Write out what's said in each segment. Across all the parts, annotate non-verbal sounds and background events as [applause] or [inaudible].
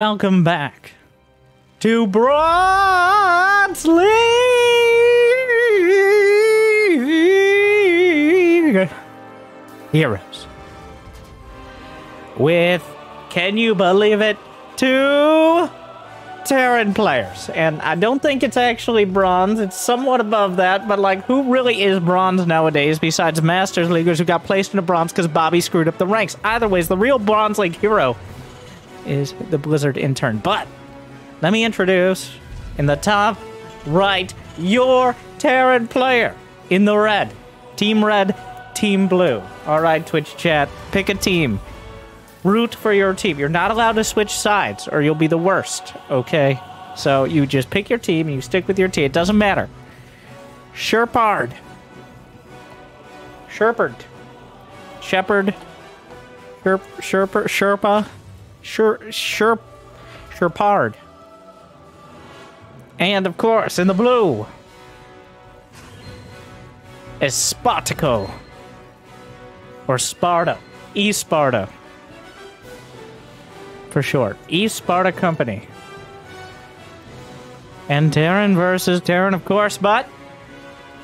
Welcome back to Bronze League Heroes. With, can you believe it, two Terran players. And I don't think it's actually bronze. It's somewhat above that, but like, who really is bronze nowadays besides Masters Leaguers who got placed into bronze because Bobby screwed up the ranks? Either ways, the real Bronze League hero is the Blizzard intern. But let me introduce in the top right your Terran player in the red. Team red, team blue. All right, Twitch chat, pick a team. Root for your team. You're not allowed to switch sides or you'll be the worst, okay? So you just pick your team, and you stick with your team. It doesn't matter. Sherpard. Sherpard. Shepherd. Sherp, Sherper, Sherpa. Sher, sure, Sherpard. And of course, in the blue, is Spartaco. Or Sparta. E Sparta. For short. E Sparta Company. And Terran versus Terran, of course, but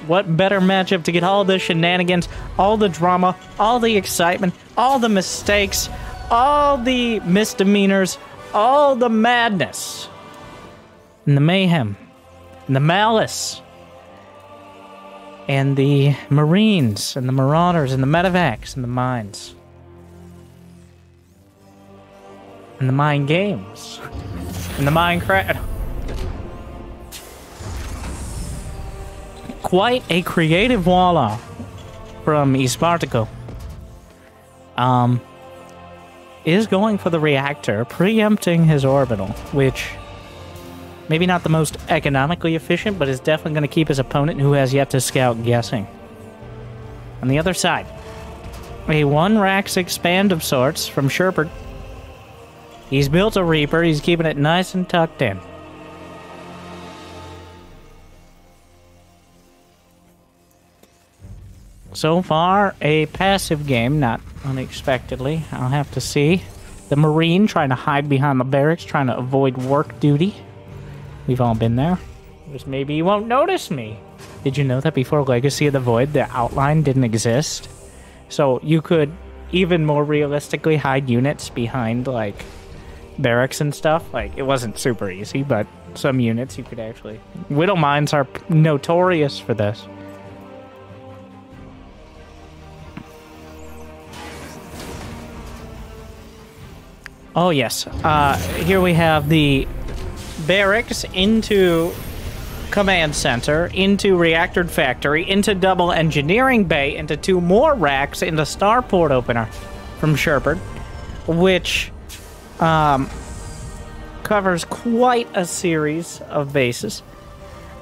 what better matchup to get all the shenanigans, all the drama, all the excitement, all the mistakes, all the misdemeanors, all the madness, and the mayhem, and the malice, and the Marines, and the Marauders, and the Medevacs, and the Mines, and the Mind Games, and the Minecraft. Quite a creative walla from Espartaco. Um, is going for the reactor, preempting his orbital, which maybe not the most economically efficient, but is definitely going to keep his opponent, who has yet to scout, guessing. On the other side, a one Rax expand of sorts from Sherpert. He's built a Reaper, he's keeping it nice and tucked in. So far, a passive game, not unexpectedly. I'll have to see. The Marine trying to hide behind the barracks, trying to avoid work duty. We've all been there. Just maybe you won't notice me. Did you know that before Legacy of the Void, the outline didn't exist? So you could even more realistically hide units behind, like, barracks and stuff. Like, it wasn't super easy, but some units you could actually... Widow Mines are notorious for this. Oh, yes. Uh, here we have the barracks into command center, into reactor factory, into double engineering bay, into two more racks, into starport opener from Sherpard, which um, covers quite a series of bases,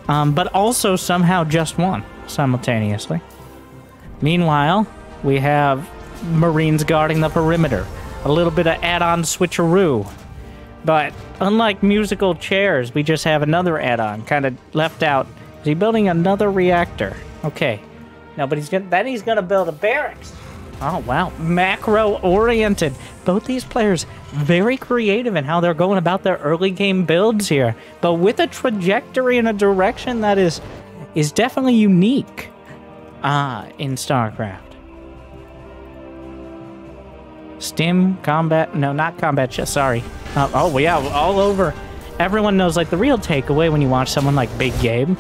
um, but also somehow just one simultaneously. Meanwhile, we have Marines guarding the perimeter a little bit of add-on switcheroo. But unlike musical chairs, we just have another add-on kind of left out. Is he building another reactor? Okay. No, but he's gonna then he's gonna build a barracks. Oh wow, macro oriented. Both these players very creative in how they're going about their early game builds here, but with a trajectory and a direction that is is definitely unique uh, in StarCraft. Stim, combat, no, not combat chess, sorry. Uh, oh, yeah, all over. Everyone knows, like, the real takeaway when you watch someone like Big Game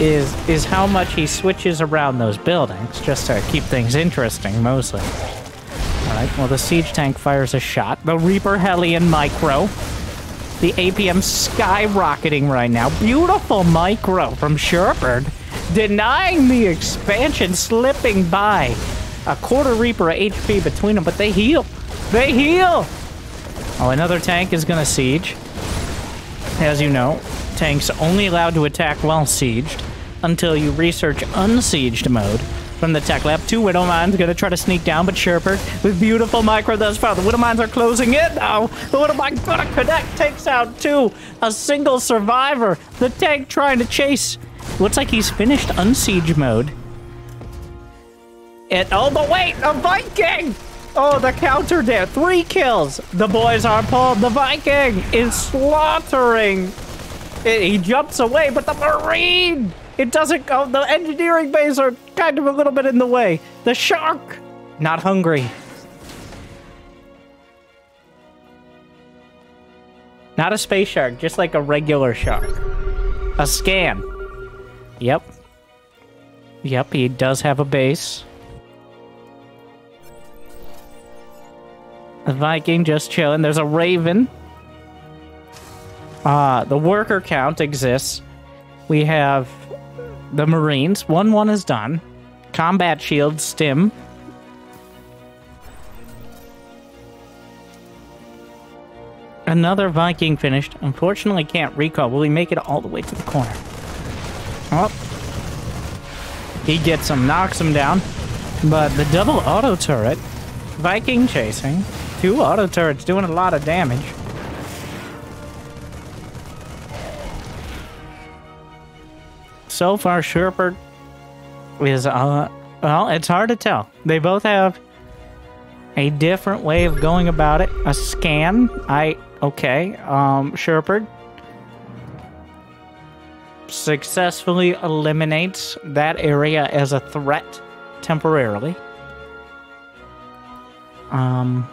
is is how much he switches around those buildings just to keep things interesting, mostly. All right, well, the siege tank fires a shot. The Reaper Hellion Micro. The APM skyrocketing right now. Beautiful micro from Sherpard. Denying the expansion, slipping by a quarter Reaper of HP between them, but they heal. They heal! Oh, another tank is gonna siege. As you know, tanks only allowed to attack while sieged until you research unsieged mode from the tech lab. Two Widow Mines gonna try to sneak down, but Sherper with beautiful micro thus far. The Widow Mines are closing in now. The Widow Mine gonna connect, takes out two. A single survivor. The tank trying to chase. Looks like he's finished unsiege mode. It, oh, but wait, a Viking! Oh, the counter there. Three kills. The boys are pulled. The Viking is slaughtering. It, he jumps away, but the Marine, it doesn't go. The engineering bays are kind of a little bit in the way. The shark, not hungry. Not a space shark, just like a regular shark. A scan. Yep. Yep, he does have a base. Viking just chilling. There's a Raven. Uh, the worker count exists. We have the Marines. 1-1 is done. Combat shield, stim. Another Viking finished. Unfortunately, can't recall. Will he make it all the way to the corner? Oh. He gets him, knocks him down. But the double auto turret, Viking chasing, two auto turrets doing a lot of damage. So far, Sherpert is, uh, well, it's hard to tell. They both have a different way of going about it. A scan, I, okay, um, Sherpert successfully eliminates that area as a threat temporarily. Um,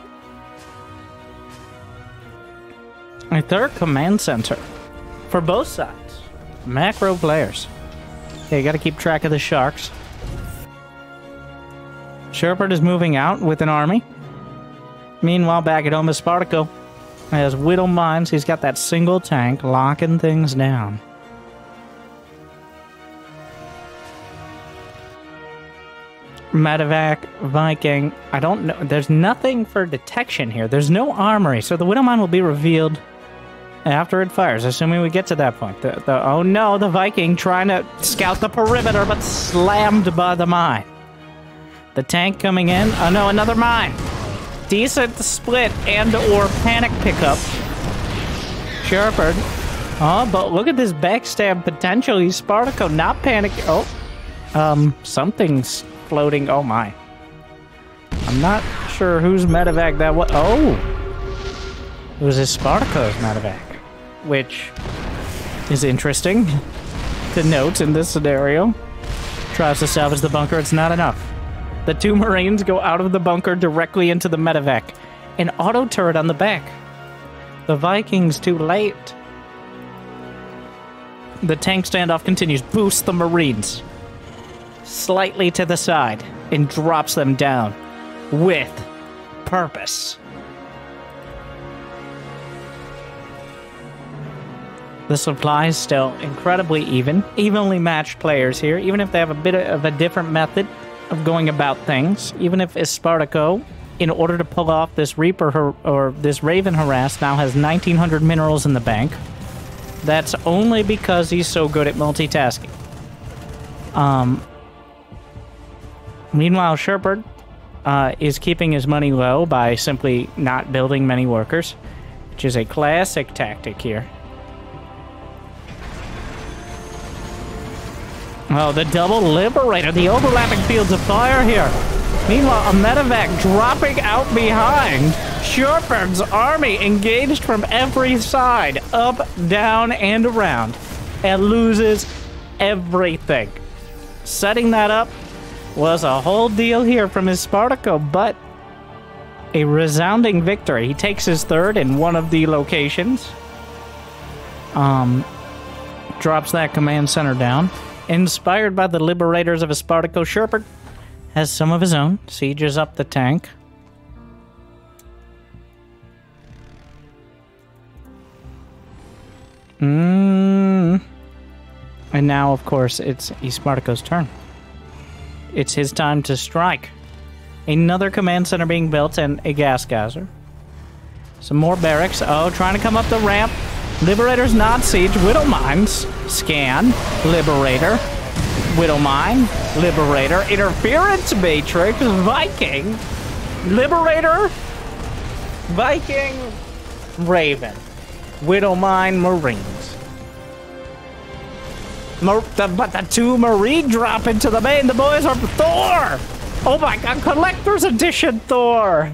a third command center for both sides. Macro players. You gotta keep track of the sharks. Sherpert is moving out with an army. Meanwhile, back at home, Spartaco has Widow Mines. He's got that single tank locking things down. Medevac, Viking. I don't know. There's nothing for detection here. There's no armory, so the Widow Mine will be revealed after it fires, assuming we get to that point. The, the, oh no, the Viking trying to scout the perimeter, but slammed by the mine. The tank coming in. Oh no, another mine. Decent split and or panic pickup. Sherpert. Oh, but look at this backstab potential. He's Spartaco, not panic. Oh, um, something's floating. Oh my. I'm not sure whose medevac that was. Oh! It was his Spartaco's medevac. Which is interesting to note in this scenario. Tries to salvage the bunker, it's not enough. The two Marines go out of the bunker directly into the medevac. An auto turret on the back. The Vikings too late. The tank standoff continues. Boosts the Marines slightly to the side and drops them down with purpose. The supply is still incredibly even, evenly matched players here, even if they have a bit of a different method of going about things. Even if Spartaco, in order to pull off this Reaper or this Raven harass, now has 1900 minerals in the bank. That's only because he's so good at multitasking. Um, Meanwhile, Sherpert uh, is keeping his money low by simply not building many workers, which is a classic tactic here. Oh, the double liberator, the overlapping fields of fire here. Meanwhile, a medevac dropping out behind. Sherpert's army engaged from every side, up, down, and around, and loses everything. Setting that up was a whole deal here from his Spartaco, but a resounding victory. He takes his third in one of the locations. Um, drops that command center down. Inspired by the liberators of a Spartaco, Sherpert has some of his own. Sieges up the tank. Mm. And now, of course, it's Spartaco's turn. It's his time to strike. Another command center being built and a gas geyser. Some more barracks. Oh, trying to come up the ramp. Liberator's not siege. Widow mines. Scan. Liberator. Widow mine. Liberator. Interference matrix. Viking. Liberator. Viking. Raven. Widow mine. Marines. Mar the, but the two Marine drop into the main. The boys are Thor! Oh my god, Collector's Edition Thor!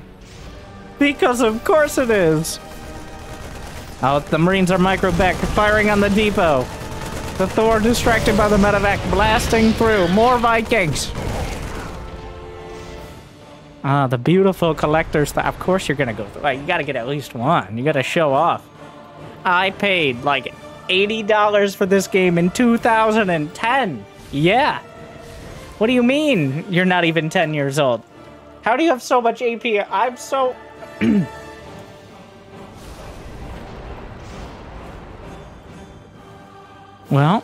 Because of course it is! Oh, the Marines are micro-back, firing on the depot. The Thor distracted by the medevac, blasting through. More Vikings! Ah, the beautiful collector's Of course you're gonna go through. Like, you gotta get at least one. You gotta show off. I paid like $80 for this game in 2010. Yeah. What do you mean you're not even 10 years old? How do you have so much AP? I'm so... [clears throat] well,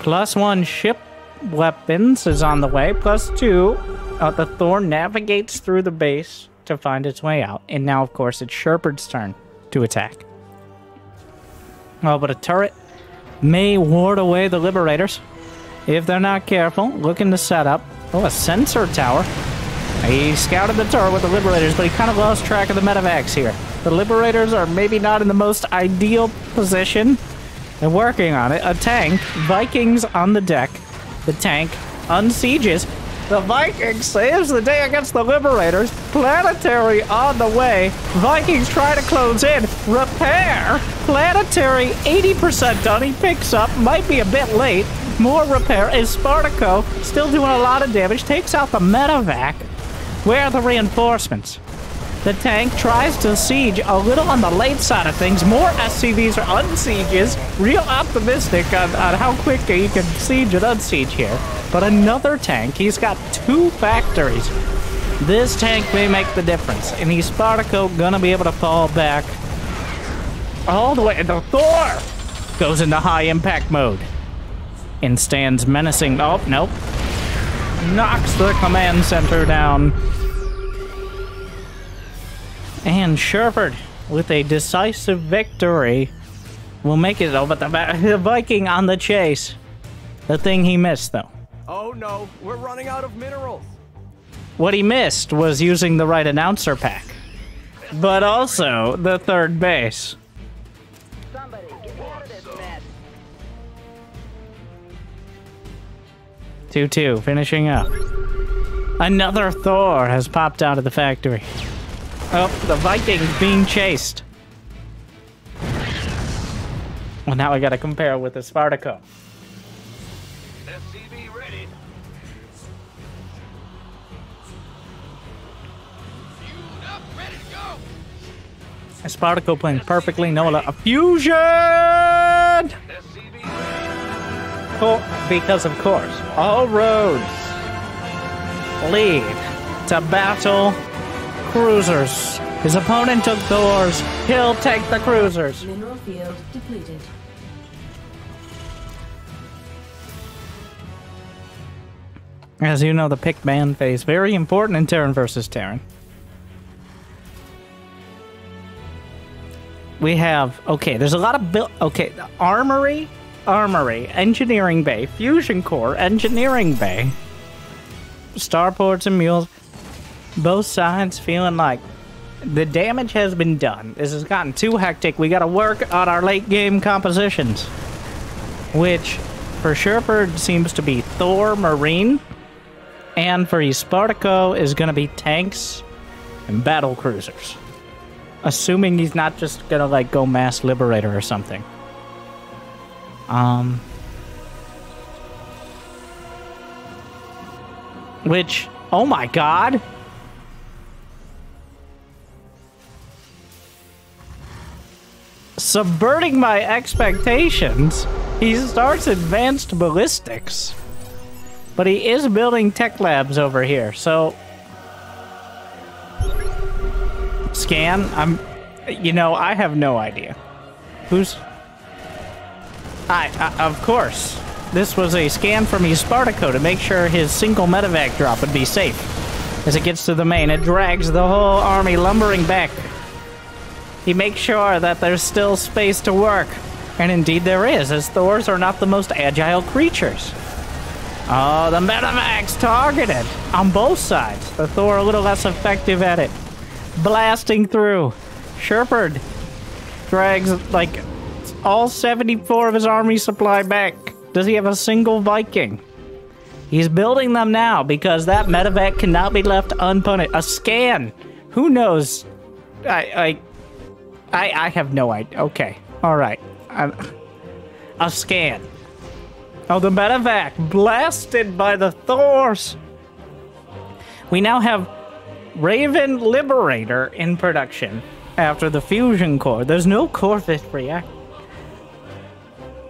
plus one ship weapons is on the way. Plus two, uh, the Thor navigates through the base to find its way out. And now, of course, it's Shepard's turn to attack. Oh, but a turret may ward away the Liberators. If they're not careful, looking to set up. Oh, a sensor tower. He scouted the turret with the Liberators, but he kind of lost track of the medevacs here. The Liberators are maybe not in the most ideal position. They're working on it. A tank, Vikings on the deck. The tank unsieges. The Vikings saves the day against the Liberators. Planetary on the way. Vikings try to close in. Repair. Planetary 80% done. He picks up. Might be a bit late. More repair. Is Spartaco still doing a lot of damage. Takes out the medevac. Where are the reinforcements? The tank tries to siege a little on the late side of things. More SCVs are unsieges. Real optimistic on, on how quickly you can siege and unsiege here. But another tank, he's got two factories. This tank may make the difference. And he's Spartaco gonna be able to fall back all the way. The Thor goes into high impact mode and stands menacing. Oh, nope. Knocks the command center down. And Shepard, with a decisive victory, will make it over the, [laughs] the Viking on the chase. The thing he missed, though. Oh no, we're running out of minerals. What he missed was using the right announcer pack. But also the third base. Somebody, get out of this mess. 2-2, finishing up. Another Thor has popped out of the factory. Oh, the Vikings being chased. Well, now I gotta compare with the Spartaco. SCV ready. Up, ready to go. Spartaco playing perfectly. Nola, a fusion! Oh, because of course, all roads lead to battle cruisers. His opponent took the ores. He'll take the cruisers. Mineral field depleted. As you know, the pick man phase very important in Terran versus Terran. We have okay. There's a lot of build. Okay, armory, armory, engineering bay, fusion core, engineering bay, starports and mules both sides feeling like the damage has been done. This has gotten too hectic. We got to work on our late game compositions. Which, for Shepard, seems to be Thor Marine. And for Spartaco is going to be tanks and battle cruisers. Assuming he's not just going to, like, go mass liberator or something. Um... Which, oh my god! Subverting my expectations. He starts advanced ballistics. But he is building tech labs over here, so... Scan? I'm... You know, I have no idea. Who's... I, I of course. This was a scan from his Spartaco to make sure his single medevac drop would be safe. As it gets to the main, it drags the whole army lumbering back he makes sure that there's still space to work. And indeed there is, as Thors are not the most agile creatures. Oh, the Medevacs targeted on both sides. The Thor a little less effective at it. Blasting through. Shepard drags like all 74 of his army supply back. Does he have a single Viking? He's building them now because that medevac cannot be left unpunished. A scan. Who knows? I I I, I have no idea. Okay. All right. I'm, a scan. Oh, the medevac blasted by the Thors. We now have Raven Liberator in production after the fusion core. There's no Corvus react.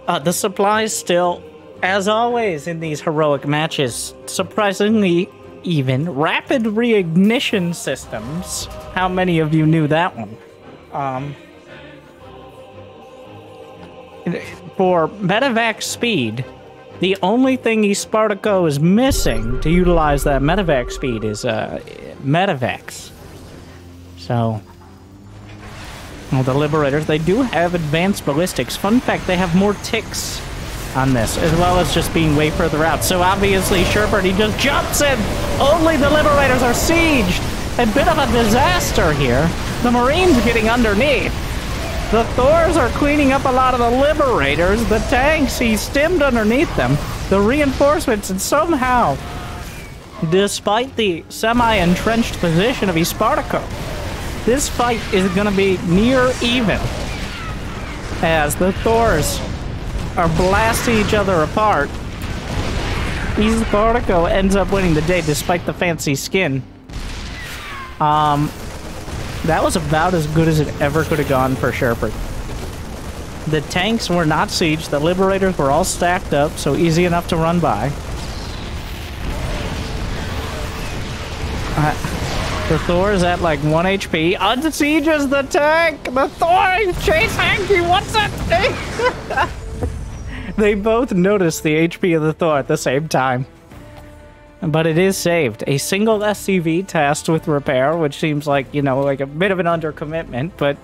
Uh, the supplies still, as always in these heroic matches, surprisingly even. Rapid reignition systems. How many of you knew that one? Um, for medevac speed, the only thing Spartaco is missing to utilize that medevac speed is uh, medevacs. So, well, the Liberators, they do have advanced ballistics. Fun fact, they have more ticks on this, as well as just being way further out. So obviously, Sherpert, he just jumps in. Only the Liberators are sieged. A bit of a disaster here. The Marines getting underneath. The Thors are cleaning up a lot of the Liberators. The tanks, he stemmed underneath them. The reinforcements, and somehow, despite the semi-entrenched position of Espartaco, this fight is going to be near even as the Thors are blasting each other apart. Espartaco ends up winning the day despite the fancy skin. Um, that was about as good as it ever could have gone for Sherpert. The tanks were not sieged, the Liberators were all stacked up, so easy enough to run by. Uh, the Thor is at like 1 HP. Unsieges the tank! The Thor is chasing! He wants it! they both notice the HP of the Thor at the same time. But it is saved. A single SCV tasked with repair, which seems like, you know, like a bit of an undercommitment, but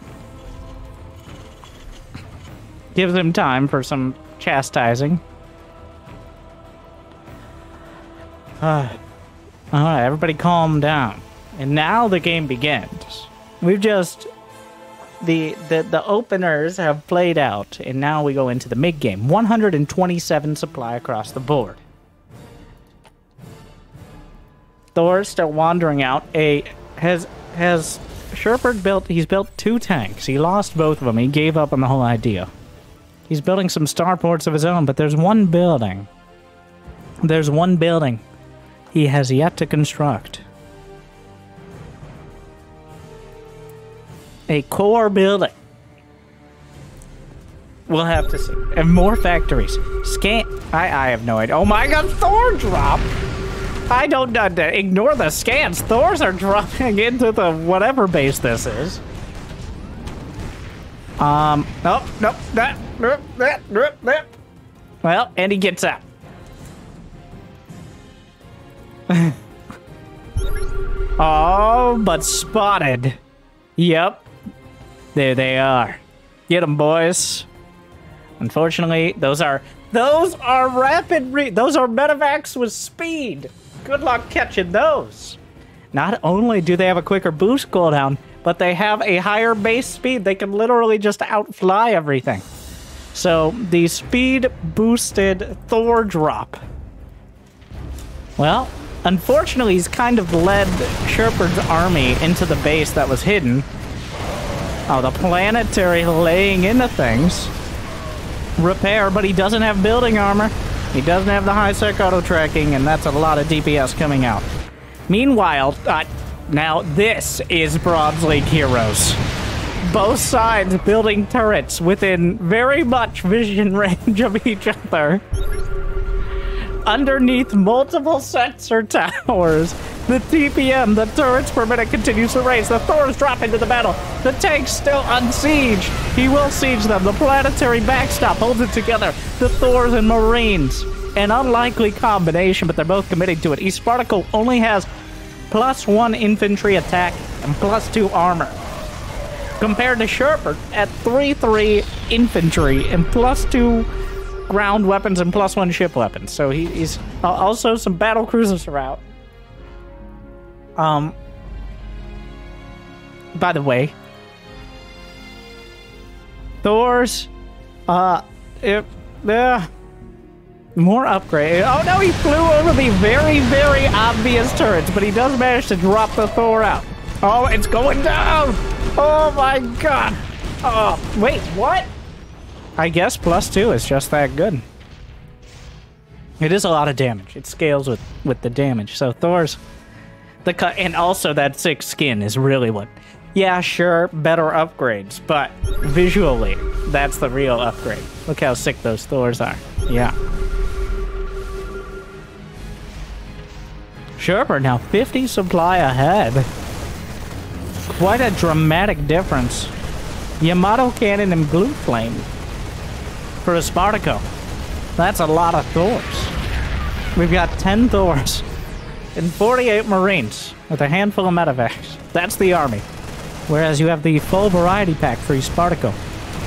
gives him time for some chastising. [sighs] Uh, Alright, everybody calm down. And now the game begins. We've just the, the the openers have played out, and now we go into the mid game. 127 supply across the board. Thor's still wandering out. A has has Sherpert built? He's built two tanks. He lost both of them. He gave up on the whole idea. He's building some starports of his own, but there's one building. There's one building he has yet to construct. A core building. We'll have to see. And more factories. Scan. I, I have no idea. Oh my god, Thor drop! I don't uh, ignore the scans. Thors are dropping [laughs] into the whatever base this is. Um, nope, nope, that, that, nope, that. Well, and he gets out. [laughs] oh, but spotted. Yep. There they are. Get them, boys. Unfortunately, those are those are rapid re those are medevacs with speed. Good luck catching those. Not only do they have a quicker boost cooldown, but they have a higher base speed. They can literally just outfly everything. So the speed boosted Thor drop. Well, unfortunately, he's kind of led Sherpert's army into the base that was hidden. Oh, the planetary laying into things. Repair, but he doesn't have building armor. He doesn't have the high sec auto tracking, and that's a lot of DPS coming out. Meanwhile, uh, now this is Bronze League Heroes. Both sides building turrets within very much vision [laughs] range of each other. Underneath multiple sensor towers, the TPM, the turrets per minute, continues to raise. The Thors drop into the battle. The tank's still unsieged. He will siege them. The planetary backstop holds it together. The Thors and Marines. An unlikely combination, but they're both committing to it. East Espartaco only has plus one infantry attack and plus two armor. Compared to Sherpert at 3-3 infantry and plus two ground weapons and plus one ship weapons. So he, he's also some battle cruisers are out. Um. By the way, Thor's, uh, if, uh, More upgrade. Oh no, he flew over the very, very obvious turrets, but he does manage to drop the Thor out. Oh, it's going down! Oh my god! Oh, wait, what? I guess plus two is just that good. It is a lot of damage. It scales with, with the damage. So Thor's the cut, and also that six skin is really what. Yeah, sure, better upgrades, but visually, that's the real upgrade. Look how sick those Thors are. Yeah. Sherper now 50 supply ahead. Quite a dramatic difference. Yamato Cannon and Blue Flame for a Spartaco. That's a lot of Thors. We've got 10 Thors and 48 Marines with a handful of medevacs. That's the army. Whereas you have the full variety pack for your Spartaco.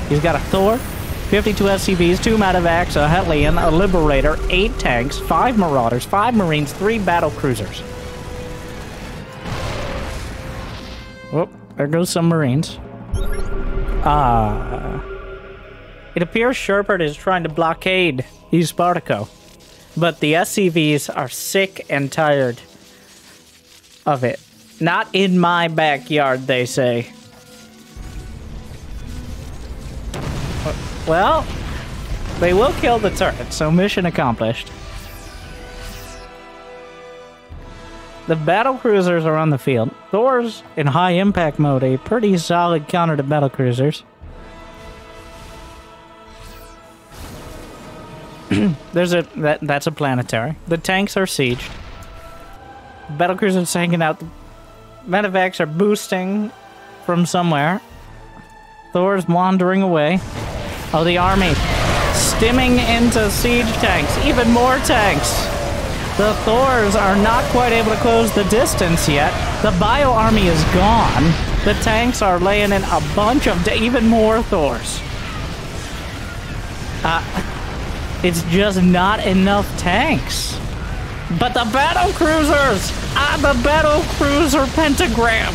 He's got a Thor, 52 SCVs, 2 medevacs, a Hellion, a Liberator, 8 tanks, 5 Marauders, 5 Marines, 3 battle cruisers. Whoop, there goes some Marines. Ah. Uh, it appears Sherbert is trying to blockade East Spartaco. But the SCVs are sick and tired of it. Not in my backyard, they say. Well, they will kill the turret, so mission accomplished. The battle cruisers are on the field. Thor's in high impact mode, a pretty solid counter to battle cruisers. [clears throat] There's a that that's a planetary. The tanks are sieged. Battle cruisers hanging out. The medevacs are boosting from somewhere. Thor's wandering away. Oh, the army stimming into siege tanks. Even more tanks. The Thors are not quite able to close the distance yet. The bio army is gone. The tanks are laying in a bunch of even more Thors. Uh, it's just not enough tanks. But the battle cruisers! Ah, the battle cruiser pentagram!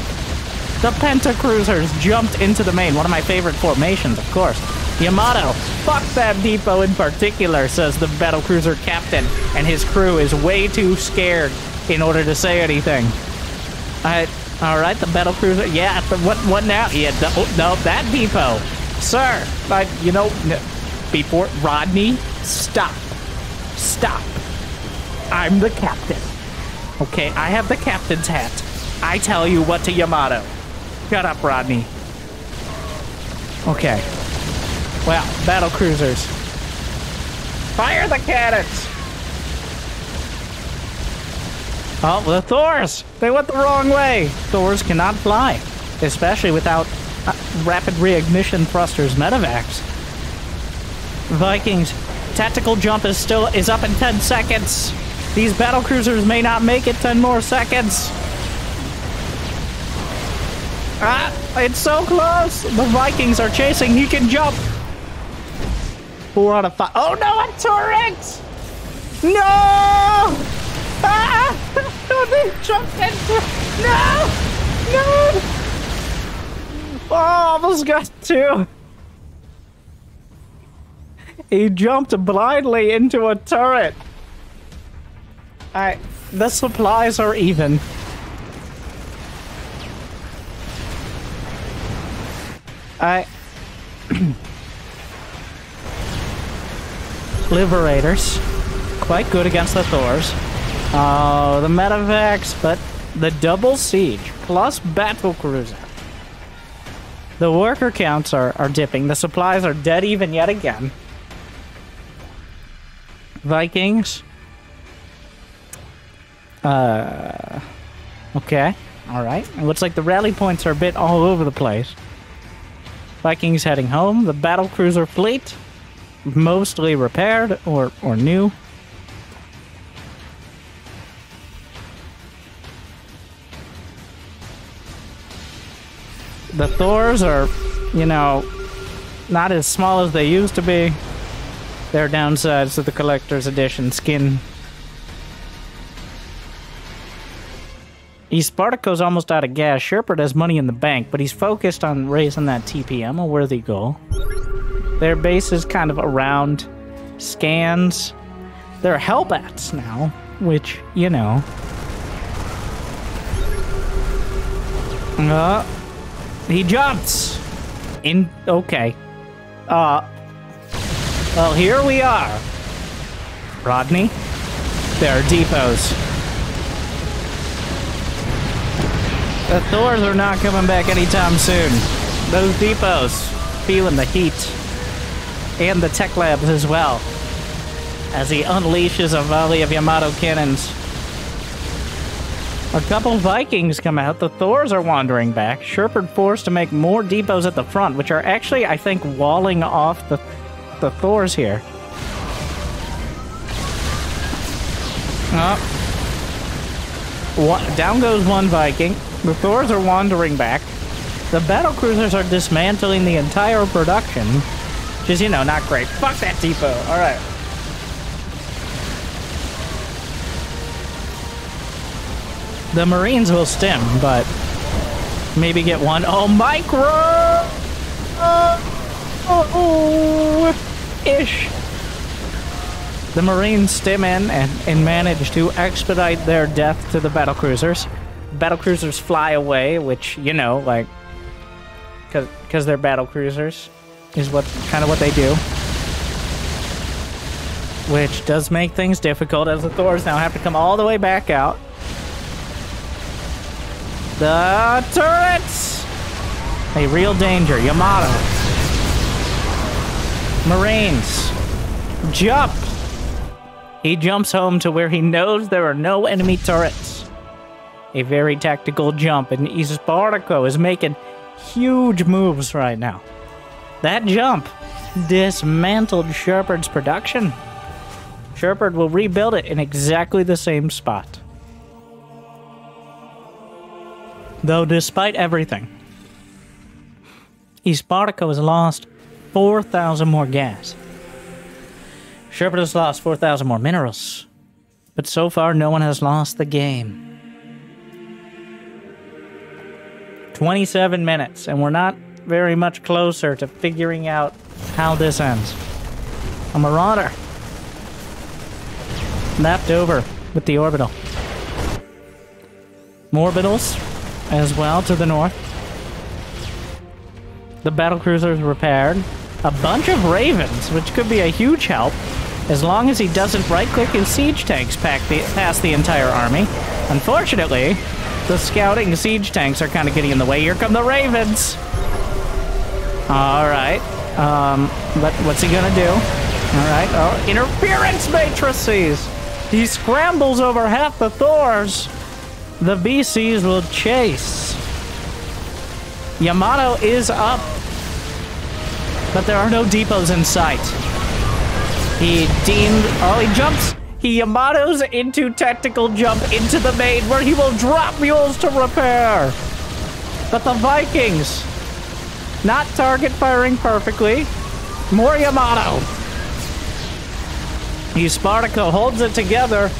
The pentacruisers jumped into the main. One of my favorite formations, of course. Yamato, fuck that depot in particular, says the battle cruiser captain, and his crew is way too scared in order to say anything. All right, the battle cruiser. Yeah, what what now? Yeah, no, no that depot, sir. But you know, before Rodney, stop, stop. I'm the captain. Okay, I have the captain's hat. I tell you what to Yamato. Shut up, Rodney. Okay. Well, battle cruisers. Fire the cannons! Oh, the Thors! They went the wrong way! Thors cannot fly, especially without uh, rapid reignition thrusters medevacs. Vikings, tactical jump is still is up in 10 seconds. These battle cruisers may not make it 10 more seconds. Ah, it's so close. The Vikings are chasing. He can jump. Four out of five. Oh no, a turret! No! Ah! [laughs] they jumped into. No! No! Oh, almost got two. He jumped blindly into a turret. Alright, the supplies are even. I [clears throat] Liberators. Quite good against the Thors. Oh, the medevacs, but the double siege plus battle cruiser. The worker counts are, are dipping. The supplies are dead even yet again. Vikings. Uh, okay. All right. It looks like the rally points are a bit all over the place. Vikings heading home. The battle cruiser fleet, mostly repaired or, or new. The Thors are, you know, not as small as they used to be. There are downsides to the collector's edition skin. He's Spartaco's almost out of gas. Sherpert has money in the bank, but he's focused on raising that TPM, a worthy goal. Their base is kind of around scans. They're Hellbats now, which, you know. Uh, he jumps! In, okay. Uh, well, here we are. Rodney, there are depots. The Thors are not coming back anytime soon. Those depots feeling the heat. And the tech labs as well. As he unleashes a volley of Yamato cannons. A couple Vikings come out. The Thors are wandering back. Sherperd forced to make more depots at the front, which are actually, I think, walling off the, the Thors here. Oh. One, down goes one Viking. The Thors are wandering back. The battle cruisers are dismantling the entire production. Which is, you know, not great. Fuck that depot. Alright. The Marines will stem, but maybe get one. Oh, micro! Uh, oh, ish. The Marines stem in and, and manage to expedite their death to the battle cruisers. Battle cruisers fly away, which, you know, like, because they're battle cruisers, is what kind of what they do. Which does make things difficult as the Thors now have to come all the way back out. The turrets! A real danger. Yamato. Marines. Jump! He jumps home to where he knows there are no enemy turrets. A very tactical jump, and Ispartico is making huge moves right now. That jump dismantled Sherperd's production. Sherperd will rebuild it in exactly the same spot. Though, despite everything, Ispartico has lost 4,000 more gas. Sherperd has lost 4,000 more minerals. But so far, no one has lost the game. 27 minutes, and we're not very much closer to figuring out how this ends. A Marauder. Mapped over with the orbital. Morbitals as well to the north. The battlecruiser is repaired. A bunch of ravens, which could be a huge help, as long as he doesn't right-click his siege tanks the, past the entire army. Unfortunately, the scouting siege tanks are kind of getting in the way. Here come the ravens. All right. Um, what, what's he gonna do? All right. Oh, interference matrices. He scrambles over half the Thors. The BCs will chase. Yamato is up. But there are no depots in sight. He deemed... Oh, he jumps. He Yamato's into tactical jump into the main where he will drop mules to repair. But the Vikings... Not target firing perfectly. More Yamato. Ispartico holds it together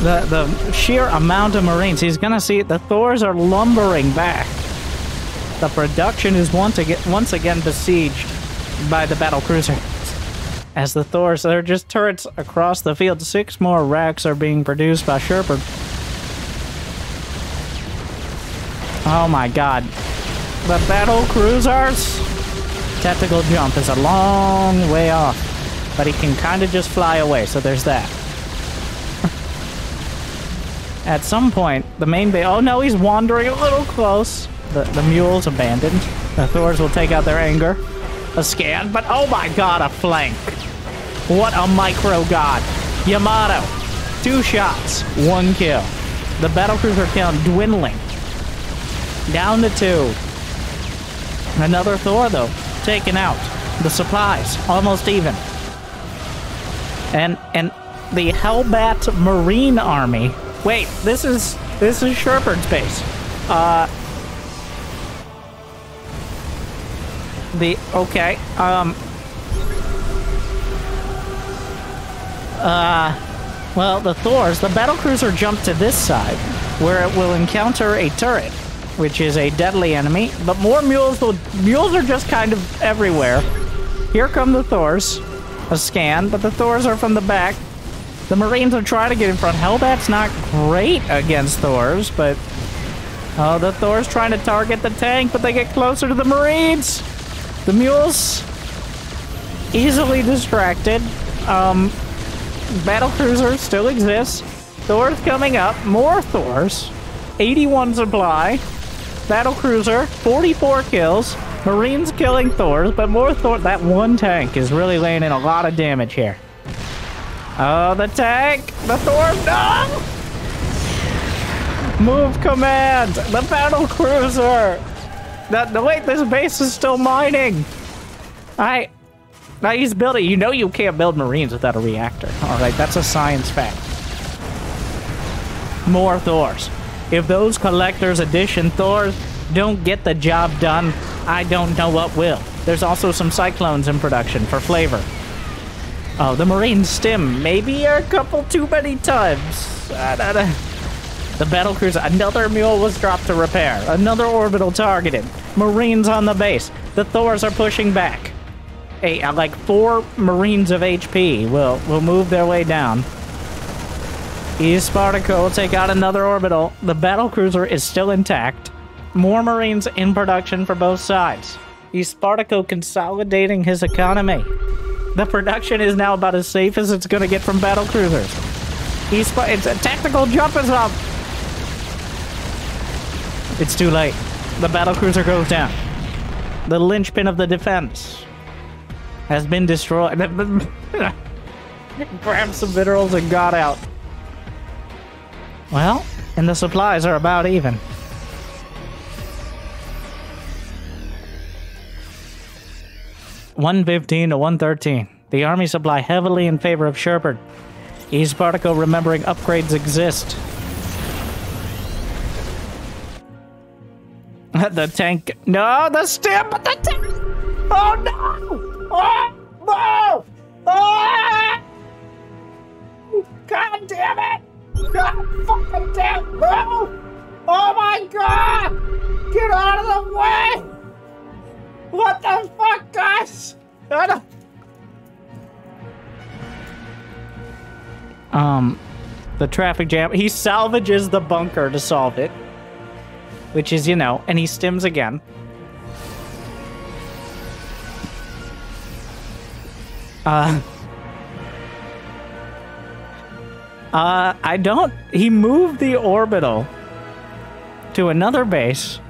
the the sheer amount of Marines. He's gonna see the Thors are lumbering back. The production is once again once again besieged by the battle cruiser. As the Thors, they're just turrets across the field. Six more racks are being produced by Sherperd. Oh my god. The battle cruisers! Tactical jump is a long way off, but he can kind of just fly away, so there's that. [laughs] At some point, the main bay. Oh no, he's wandering a little close. The, the mule's abandoned. The Thors will take out their anger. A scan, but oh my god, a flank. What a micro god. Yamato, two shots, one kill. The battlecruiser count dwindling. Down to two. Another Thor, though, taken out. The supplies, almost even. And, and the Hellbat Marine Army Wait, this is this is Sherperd's base. Uh the okay. Um Uh well, the Thors, the battle cruiser jumped to this side, where it will encounter a turret, which is a deadly enemy. But more mules will mules are just kind of everywhere. Here come the Thors. a scan, but the Thors are from the back. The Marines are trying to get in front. Hellbat's not great against Thors, but... Oh, the Thor's trying to target the tank, but they get closer to the Marines! The Mules... Easily distracted. Um... Battle Cruiser still exists. Thor's coming up. More Thors. 81 supply. Battle Cruiser, 44 kills. Marines killing Thors, but more Thor. That one tank is really laying in a lot of damage here. Oh, the tank! The Thor! No! Move command! The battle cruiser! That, no, wait, this base is still mining! I... Now he's building. You know you can't build Marines without a reactor. Alright, that's a science fact. More Thors. If those Collector's Edition Thors don't get the job done, I don't know what will. There's also some Cyclones in production for flavor. Oh, the Marine stim. Maybe a couple too many times. Ah, The battle cruiser. Another mule was dropped to repair. Another orbital targeted. Marines on the base. The Thors are pushing back. Hey, uh, like four Marines of HP will will move their way down. ESPARTACO will take out another orbital. The battle cruiser is still intact. More Marines in production for both sides. ESPARTACO consolidating his economy. The production is now about as safe as it's going to get from battle cruisers. East it's a tactical jump is up. It's too late. The battle cruiser goes down. The linchpin of the defense has been destroyed. [laughs] Grabbed some minerals and got out. Well, and the supplies are about even. One fifteen to one thirteen. The army supply heavily in favor of Sherburne. ESPARTACO remembering upgrades exist. [laughs] the tank. No, the stim, but the tank. Oh no! Oh no! Oh! God damn it! God fucking damn! No! Oh my god! Get out of the way! What the fuck, guys? I don't... Um, the traffic jam. He salvages the bunker to solve it. Which is, you know, and he stims again. Uh... Uh, I don't... He moved the orbital to another base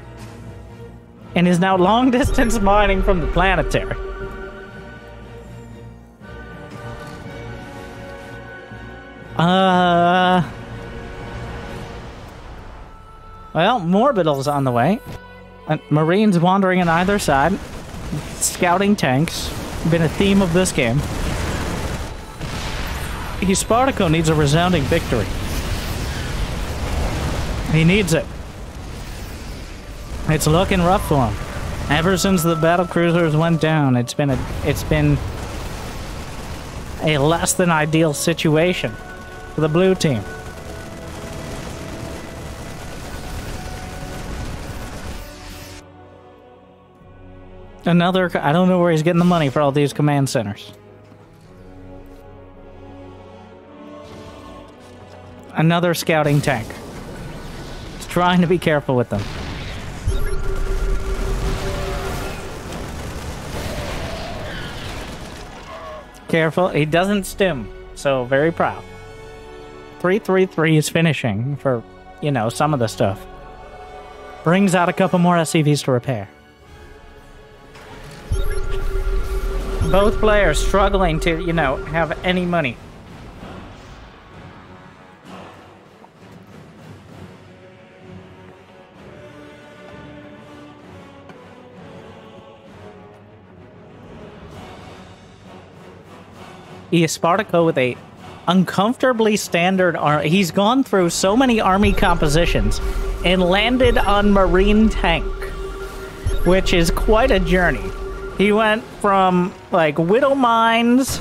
and is now long-distance mining from the planetary. Uh... Well, Morbidel's on the way. Uh, Marines wandering on either side. Scouting tanks. Been a theme of this game. Spartaco needs a resounding victory. He needs it. It's looking rough for him. Ever since the battle cruisers went down, it's been a it's been a less than ideal situation for the blue team. Another I don't know where he's getting the money for all these command centers. Another scouting tank. He's trying to be careful with them. Careful, he doesn't stim, so very proud. 333 is finishing for, you know, some of the stuff. Brings out a couple more SCVs to repair. Both players struggling to, you know, have any money. Spartaco with a uncomfortably standard army. He's gone through so many army compositions and landed on Marine Tank, which is quite a journey. He went from like Widow Mines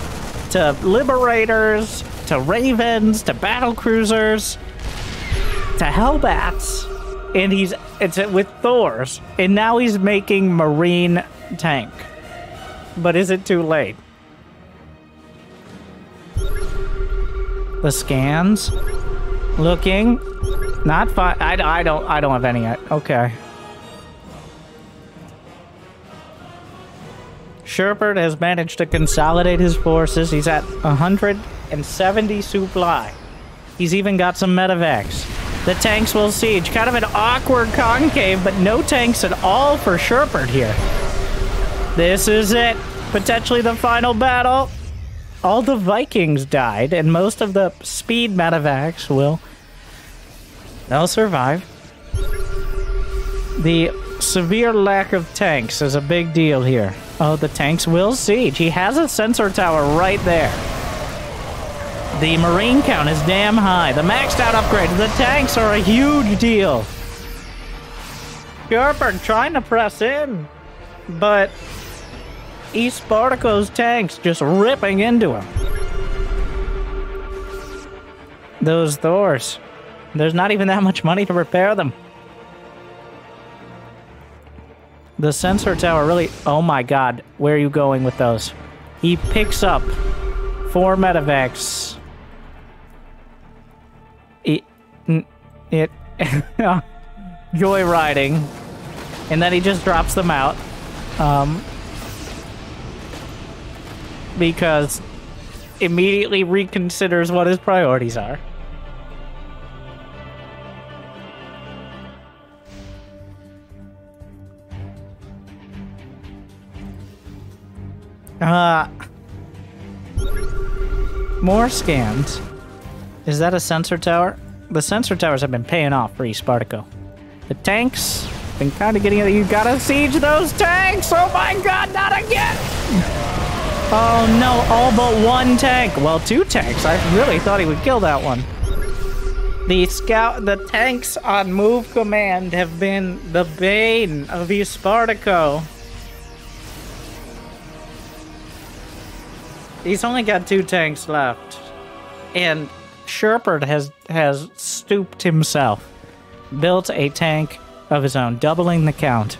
to Liberators to Ravens to Battle Cruisers to Hellbats, and he's it's with Thors, and now he's making Marine Tank. But is it too late? The scans. Looking. Not fine. I, I don't I don't have any yet. Okay. Sherpert has managed to consolidate his forces. He's at 170 supply. He's even got some medevacs. The tanks will siege. Kind of an awkward concave, but no tanks at all for Sherpert here. This is it. Potentially the final battle. All the Vikings died, and most of the speed medevacs will... They'll survive. The severe lack of tanks is a big deal here. Oh, the tanks will siege. He has a sensor tower right there. The marine count is damn high. The maxed out upgrade. The tanks are a huge deal. Sherpert trying to press in, but ESPARTACO's tanks just ripping into him. Those Thors. There's not even that much money to repair them. The sensor tower really... Oh my god. Where are you going with those? He picks up four medevacs it, it [laughs] joyriding, and then he just drops them out, um, because immediately reconsiders what his priorities are. Uh, more scans. Is that a sensor tower? The sensor towers have been paying off for ESPARTACO. The tanks been kind of getting it. You gotta siege those tanks! Oh my god, not again! Oh no, all but one tank. Well, two tanks. I really thought he would kill that one. The scout, the tanks on move command have been the bane of ESPARTACO. He's only got two tanks left. And Sherpert has has stooped himself, built a tank of his own, doubling the count.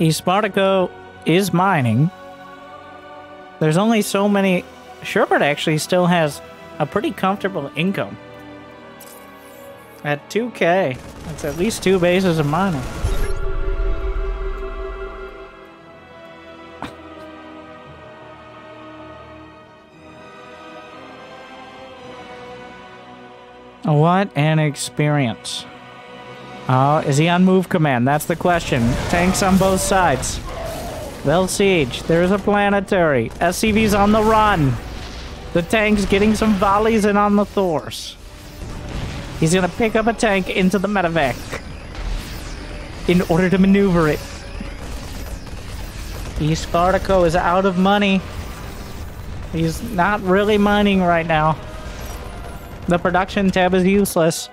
ESPARTACO is mining. There's only so many. Sherpert actually still has a pretty comfortable income. At 2k, that's at least two bases of mining. What an experience. Oh, is he on move command? That's the question. Tanks on both sides. They'll siege. There's a planetary. SCV's on the run. The tank's getting some volleys in on the Thors. He's gonna pick up a tank into the medevac in order to maneuver it. ESPARTACO is out of money. He's not really mining right now. The production tab is useless.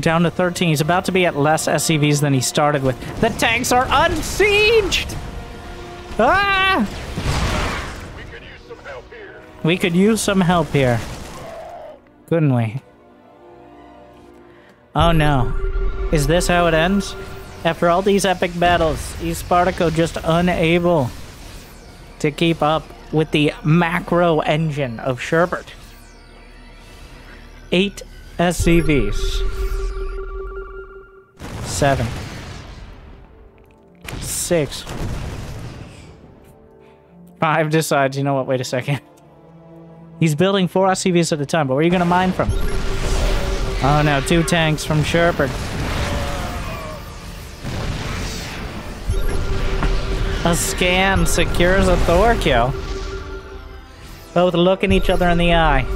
Down to 13. He's about to be at less SCVs than he started with. The tanks are unsieged! Ah! We could use some help here. We could use some help here. Couldn't we? Oh no. Is this how it ends? After all these epic battles, ESPARTACO just unable to keep up with the macro engine of Sherbert. Eight SCVs. Seven. Six. Five decides, you know what, wait a second. He's building four SCVs at a time, but where are you going to mine from? Oh no, two tanks from Sherpert. A scan secures a Thor kill. Both looking each other in the eye.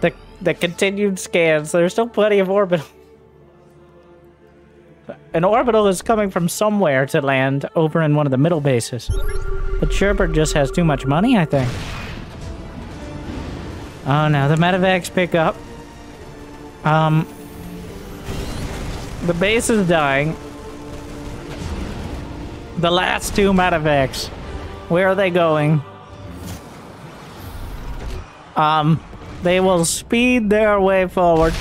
The the continued scans. There's still plenty of orbital. An orbital is coming from somewhere to land over in one of the middle bases. But Sherpert just has too much money, I think. Oh no, the medevacs pick up. Um, the base is dying. The last two medevacs. Where are they going? Um, they will speed their way forward.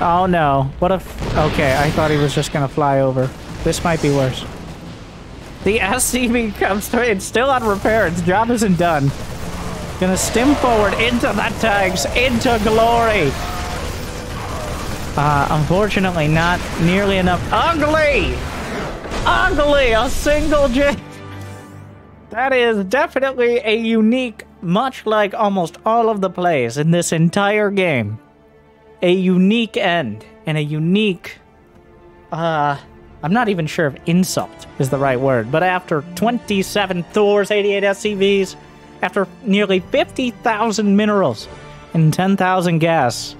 Oh no. What if... Okay, I thought he was just gonna fly over. This might be worse. The SCV comes through. It's still on repair. Its job isn't done. Gonna stim forward into that tanks, into glory. Uh, unfortunately, not nearly enough. Ugly! Ugly! A single J. That is definitely a unique, much like almost all of the plays in this entire game. A unique end and a unique, uh, I'm not even sure if insult is the right word, but after 27 Thors, 88 SCVs, after nearly 50,000 minerals and 10,000 gas,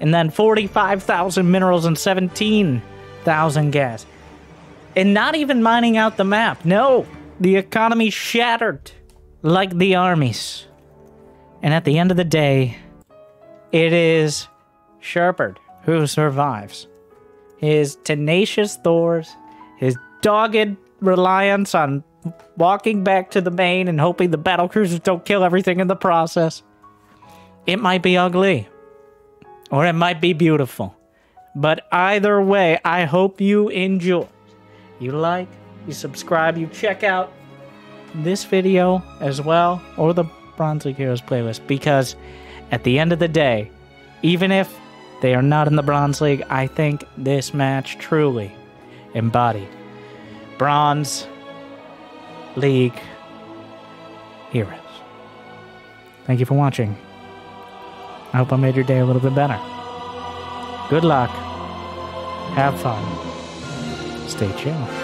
and then 45,000 minerals and 17,000 gas, and not even mining out the map. No, the economy shattered like the armies. And at the end of the day, it is Sherpard who survives. His tenacious Thors, his dogged reliance on walking back to the main and hoping the battle cruisers don't kill everything in the process. It might be ugly, or it might be beautiful. But either way, I hope you enjoy. You like, you subscribe, you check out this video as well, or the Bronze League Heroes playlist, because at the end of the day, even if they are not in the Bronze League, I think this match truly embodied Bronze League heroes. Thank you for watching. I hope I made your day a little bit better. Good luck. Have fun. Stay chill.